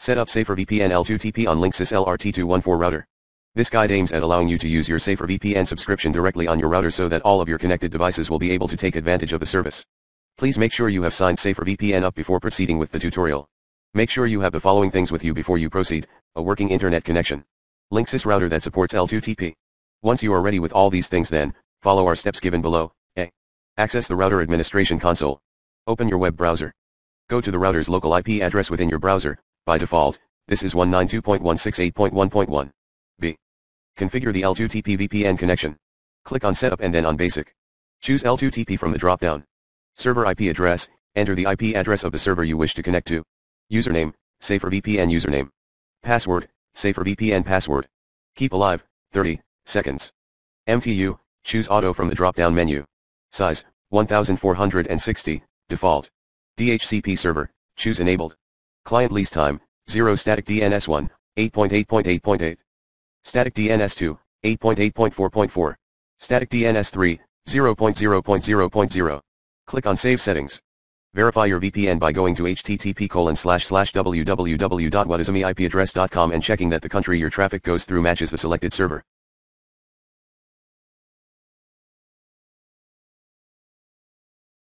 Set up Safer VPN L2TP on Linksys LRT214 router. This guide aims at allowing you to use your Safer VPN subscription directly on your router so that all of your connected devices will be able to take advantage of the service. Please make sure you have signed Safer VPN up before proceeding with the tutorial. Make sure you have the following things with you before you proceed, a working internet connection. Linksys router that supports L2TP. Once you are ready with all these things then, follow our steps given below. A. Access the router administration console. Open your web browser. Go to the router's local IP address within your browser, by default, this is 192.168.1.1. B. Configure the L2TP VPN connection. Click on Setup and then on Basic. Choose L2TP from the drop-down. Server IP address, enter the IP address of the server you wish to connect to. Username, Safer VPN username. Password, Safer VPN password. Keep alive, 30 seconds. MTU, choose Auto from the drop-down menu. Size, 1460, default. DHCP server, choose Enabled. Client lease time, 0 static DNS1, 8.8.8.8. Static DNS2, 8.8.4.4. Static DNS3, 0.0.0.0. Click on Save Settings. Verify your VPN by going to http www.whatismyipaddress.com and checking that the country your traffic goes through matches the selected server.